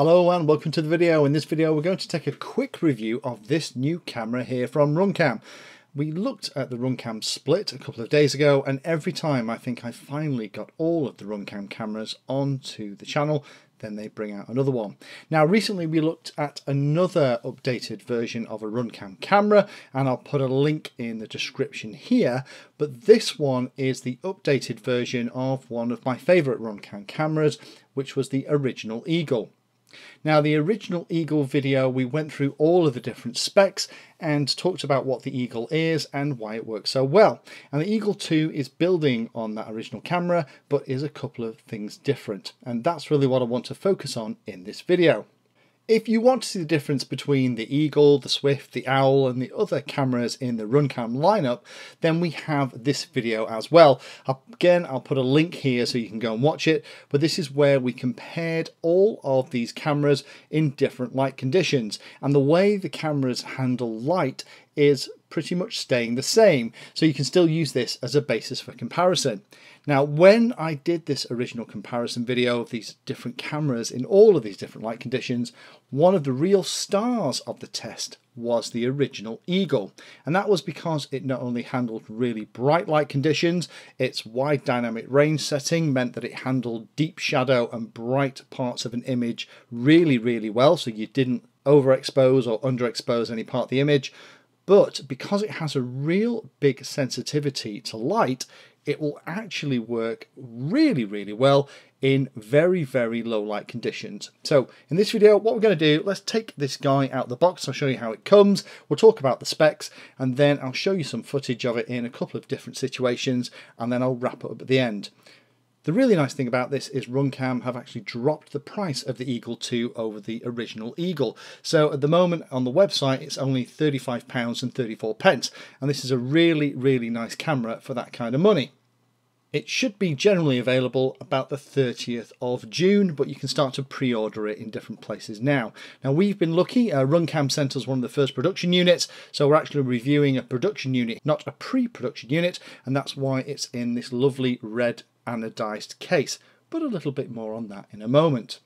Hello and welcome to the video. In this video we're going to take a quick review of this new camera here from Runcam. We looked at the Runcam split a couple of days ago and every time I think I finally got all of the Runcam cameras onto the channel then they bring out another one. Now recently we looked at another updated version of a Runcam camera and I'll put a link in the description here but this one is the updated version of one of my favourite Runcam cameras which was the original Eagle. Now the original Eagle video we went through all of the different specs and talked about what the Eagle is and why it works so well. And the Eagle 2 is building on that original camera but is a couple of things different and that's really what I want to focus on in this video. If you want to see the difference between the Eagle, the Swift, the Owl and the other cameras in the Runcam lineup, then we have this video as well. Again, I'll put a link here so you can go and watch it, but this is where we compared all of these cameras in different light conditions. And the way the cameras handle light is pretty much staying the same. So you can still use this as a basis for comparison. Now, when I did this original comparison video of these different cameras in all of these different light conditions, one of the real stars of the test was the original Eagle. And that was because it not only handled really bright light conditions, its wide dynamic range setting meant that it handled deep shadow and bright parts of an image really, really well. So you didn't overexpose or underexpose any part of the image, but because it has a real big sensitivity to light, it will actually work really, really well in very, very low light conditions. So in this video, what we're going to do, let's take this guy out the box. I'll show you how it comes. We'll talk about the specs and then I'll show you some footage of it in a couple of different situations and then I'll wrap it up at the end. The really nice thing about this is Runcam have actually dropped the price of the Eagle 2 over the original Eagle. So at the moment on the website it's only £35 and 34 pence and this is a really really nice camera for that kind of money. It should be generally available about the 30th of June, but you can start to pre-order it in different places now. Now we've been lucky, uh, Runcam sent us one of the first production units, so we're actually reviewing a production unit, not a pre-production unit, and that's why it's in this lovely red anodized case, but a little bit more on that in a moment.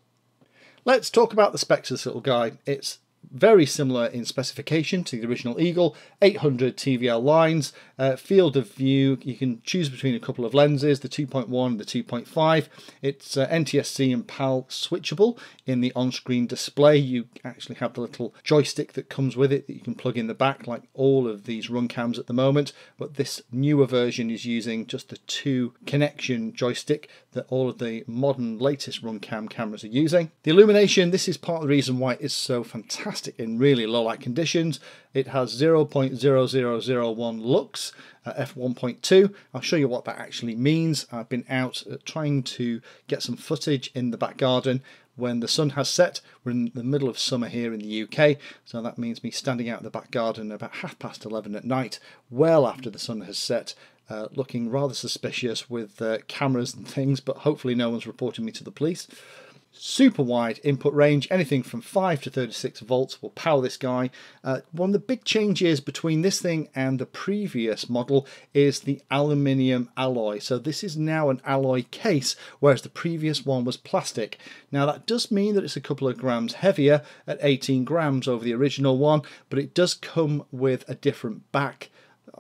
Let's talk about the specs of this little guy. It's very similar in specification to the original Eagle, 800 TVL lines, uh, field of view, you can choose between a couple of lenses, the 2.1 and the 2.5. It's uh, NTSC and PAL switchable in the on-screen display. You actually have the little joystick that comes with it that you can plug in the back like all of these Runcams at the moment, but this newer version is using just the two connection joystick that all of the modern latest Runcam cameras are using. The illumination, this is part of the reason why it's so fantastic in really low light conditions. It has 0.0001 lux, uh, f1.2. I'll show you what that actually means. I've been out uh, trying to get some footage in the back garden when the sun has set. We're in the middle of summer here in the UK, so that means me standing out in the back garden about half past 11 at night, well after the sun has set, uh, looking rather suspicious with uh, cameras and things, but hopefully no one's reporting me to the police super wide input range, anything from 5 to 36 volts will power this guy. Uh, one of the big changes between this thing and the previous model is the aluminium alloy. So this is now an alloy case, whereas the previous one was plastic. Now that does mean that it's a couple of grams heavier at 18 grams over the original one, but it does come with a different back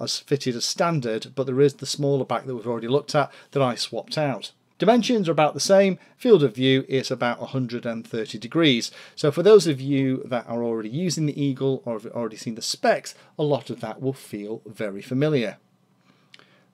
as fitted as standard, but there is the smaller back that we've already looked at that I swapped out. Dimensions are about the same, field of view is about 130 degrees. So for those of you that are already using the Eagle or have already seen the specs, a lot of that will feel very familiar.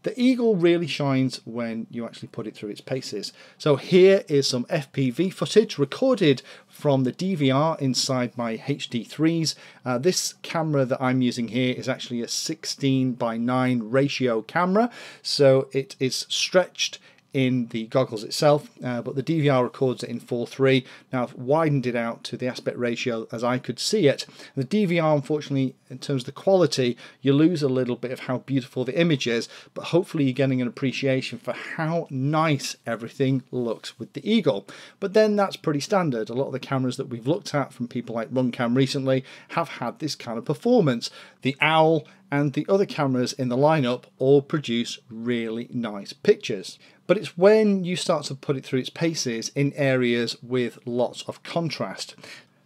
The Eagle really shines when you actually put it through its paces. So here is some FPV footage recorded from the DVR inside my HD3s. Uh, this camera that I'm using here is actually a 16 by 9 ratio camera. So it is stretched in the goggles itself, uh, but the DVR records it in 4.3. Now I've widened it out to the aspect ratio as I could see it. The DVR, unfortunately, in terms of the quality, you lose a little bit of how beautiful the image is, but hopefully you're getting an appreciation for how nice everything looks with the Eagle. But then that's pretty standard. A lot of the cameras that we've looked at from people like Runcam recently have had this kind of performance. The Owl and the other cameras in the lineup all produce really nice pictures. But it's when you start to put it through its paces in areas with lots of contrast.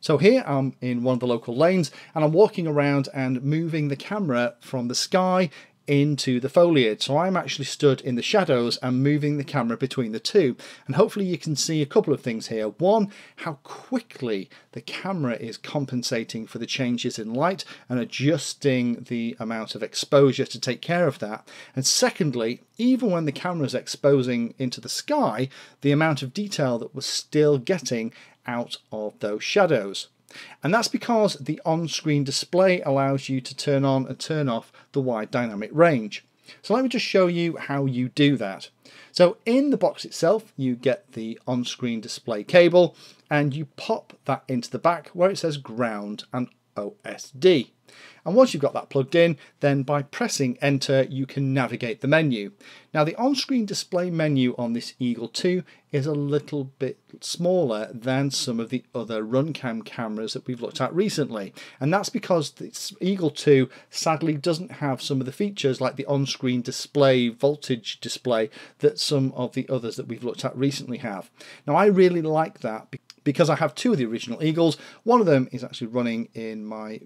So here I'm in one of the local lanes and I'm walking around and moving the camera from the sky into the foliage. So I'm actually stood in the shadows and moving the camera between the two. And hopefully you can see a couple of things here. One, how quickly the camera is compensating for the changes in light and adjusting the amount of exposure to take care of that. And secondly, even when the camera is exposing into the sky, the amount of detail that we're still getting out of those shadows. And that's because the on-screen display allows you to turn on and turn off the wide dynamic range. So let me just show you how you do that. So in the box itself, you get the on-screen display cable and you pop that into the back where it says ground and OSD. And once you've got that plugged in, then by pressing enter, you can navigate the menu. Now the on-screen display menu on this Eagle 2 is a little bit smaller than some of the other Runcam cameras that we've looked at recently. And that's because this Eagle 2 sadly doesn't have some of the features like the on-screen display, voltage display that some of the others that we've looked at recently have. Now I really like that because I have two of the original Eagles. One of them is actually running in my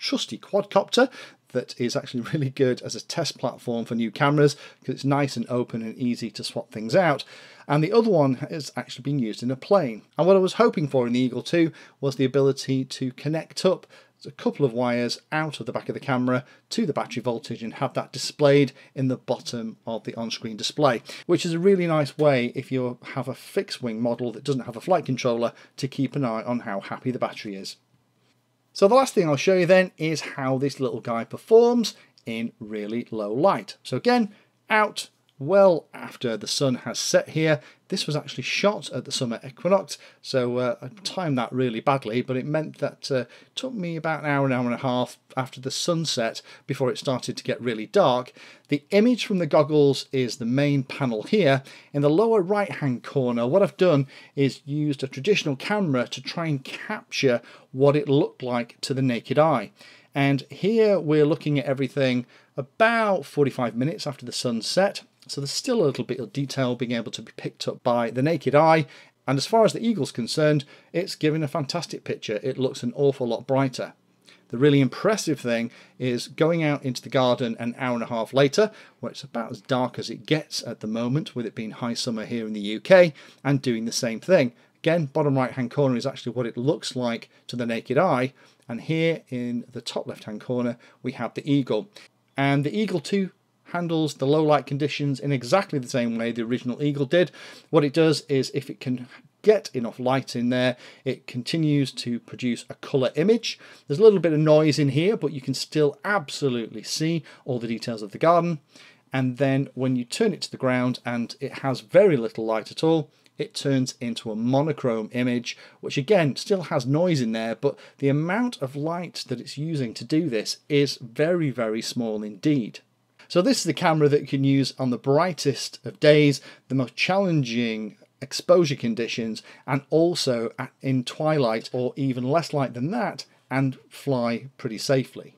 trusty quadcopter that is actually really good as a test platform for new cameras because it's nice and open and easy to swap things out. And the other one has actually been used in a plane. And what I was hoping for in the Eagle 2 was the ability to connect up a couple of wires out of the back of the camera to the battery voltage and have that displayed in the bottom of the on-screen display, which is a really nice way if you have a fixed wing model that doesn't have a flight controller to keep an eye on how happy the battery is. So the last thing I'll show you then is how this little guy performs in really low light. So again, out well after the sun has set here. This was actually shot at the summer equinox, so uh, I timed that really badly, but it meant that uh, it took me about an hour, an hour and a half after the sunset before it started to get really dark. The image from the goggles is the main panel here. In the lower right hand corner, what I've done is used a traditional camera to try and capture what it looked like to the naked eye. And here we're looking at everything about 45 minutes after the sun set so there's still a little bit of detail being able to be picked up by the naked eye. And as far as the Eagle's concerned, it's giving a fantastic picture. It looks an awful lot brighter. The really impressive thing is going out into the garden an hour and a half later, where it's about as dark as it gets at the moment, with it being high summer here in the UK, and doing the same thing. Again, bottom right hand corner is actually what it looks like to the naked eye, and here in the top left hand corner we have the Eagle. And the Eagle 2 handles the low light conditions in exactly the same way the original Eagle did. What it does is if it can get enough light in there, it continues to produce a colour image. There's a little bit of noise in here, but you can still absolutely see all the details of the garden. And then when you turn it to the ground and it has very little light at all, it turns into a monochrome image, which again still has noise in there, but the amount of light that it's using to do this is very, very small indeed. So this is the camera that you can use on the brightest of days, the most challenging exposure conditions, and also in twilight or even less light than that, and fly pretty safely.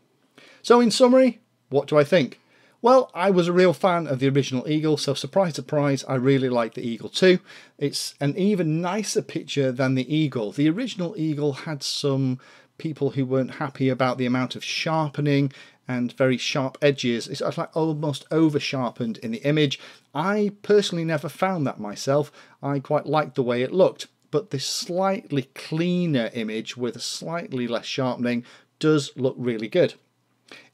So in summary, what do I think? Well, I was a real fan of the original Eagle, so surprise, surprise, I really like the Eagle too. It's an even nicer picture than the Eagle. The original Eagle had some people who weren't happy about the amount of sharpening and very sharp edges. It's like almost over sharpened in the image. I personally never found that myself. I quite liked the way it looked. But this slightly cleaner image with slightly less sharpening does look really good.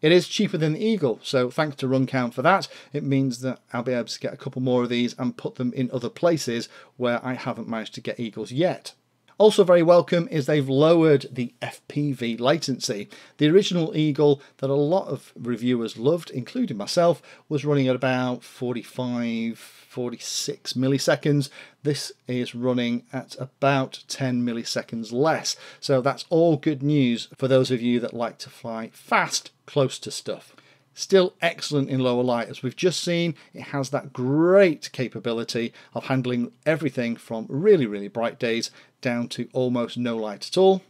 It is cheaper than the Eagle, so thanks to Runcam for that. It means that I'll be able to get a couple more of these and put them in other places where I haven't managed to get Eagles yet. Also very welcome is they've lowered the FPV latency. The original Eagle that a lot of reviewers loved, including myself, was running at about 45, 46 milliseconds. This is running at about 10 milliseconds less. So that's all good news for those of you that like to fly fast close to stuff. Still excellent in lower light. As we've just seen, it has that great capability of handling everything from really, really bright days down to almost no light at all.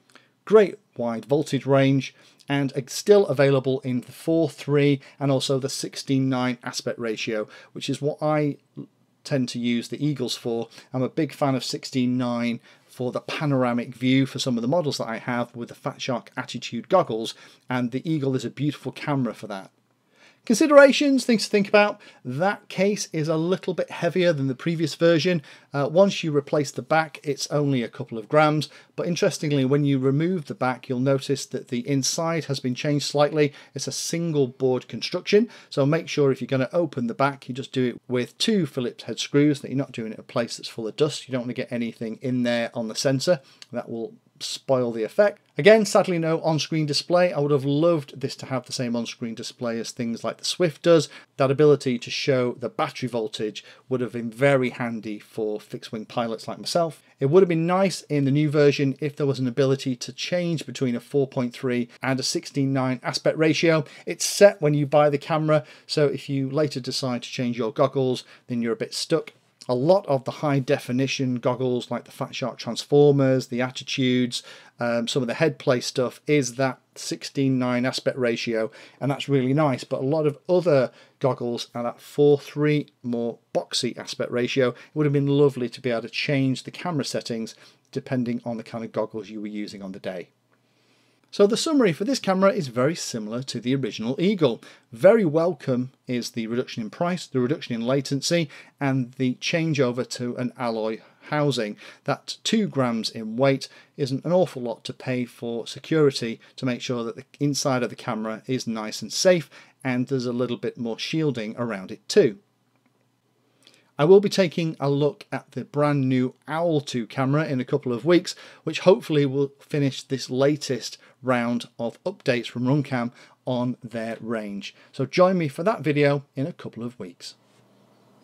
Great wide voltage range and still available in the 4.3 and also the 16.9 aspect ratio, which is what I tend to use the Eagles for. I'm a big fan of 16.9 for the panoramic view for some of the models that I have with the Fat Shark Attitude goggles and the Eagle is a beautiful camera for that. Considerations, things to think about. That case is a little bit heavier than the previous version. Uh, once you replace the back, it's only a couple of grams. But interestingly, when you remove the back, you'll notice that the inside has been changed slightly. It's a single board construction. So make sure if you're going to open the back, you just do it with two Phillips head screws, that you're not doing it in a place that's full of dust. You don't want to get anything in there on the sensor. That will spoil the effect. Again, sadly no on-screen display. I would have loved this to have the same on-screen display as things like the Swift does. That ability to show the battery voltage would have been very handy for fixed-wing pilots like myself. It would have been nice in the new version if there was an ability to change between a 4.3 and a 16.9 aspect ratio. It's set when you buy the camera, so if you later decide to change your goggles, then you're a bit stuck a lot of the high definition goggles like the Fat Shark Transformers, the Attitudes, um, some of the HeadPlay stuff is that 16.9 aspect ratio and that's really nice but a lot of other goggles are that 4.3 more boxy aspect ratio. It would have been lovely to be able to change the camera settings depending on the kind of goggles you were using on the day. So the summary for this camera is very similar to the original Eagle. Very welcome is the reduction in price, the reduction in latency and the changeover to an alloy housing. That 2 grams in weight isn't an awful lot to pay for security to make sure that the inside of the camera is nice and safe and there's a little bit more shielding around it too. I will be taking a look at the brand new Owl 2 camera in a couple of weeks, which hopefully will finish this latest round of updates from Runcam on their range. So join me for that video in a couple of weeks.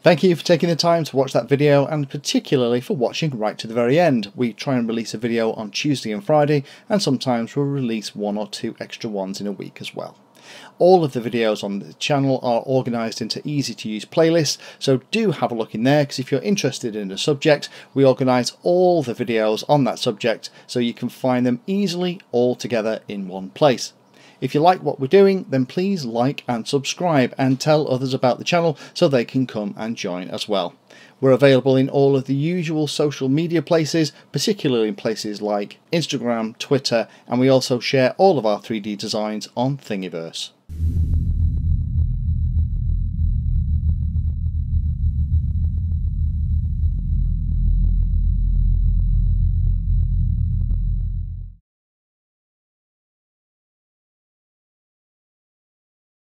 Thank you for taking the time to watch that video and particularly for watching right to the very end. We try and release a video on Tuesday and Friday and sometimes we'll release one or two extra ones in a week as well. All of the videos on the channel are organised into easy to use playlists, so do have a look in there because if you're interested in a subject, we organise all the videos on that subject so you can find them easily all together in one place. If you like what we're doing, then please like and subscribe and tell others about the channel so they can come and join as well. We're available in all of the usual social media places, particularly in places like Instagram, Twitter, and we also share all of our 3D designs on Thingiverse.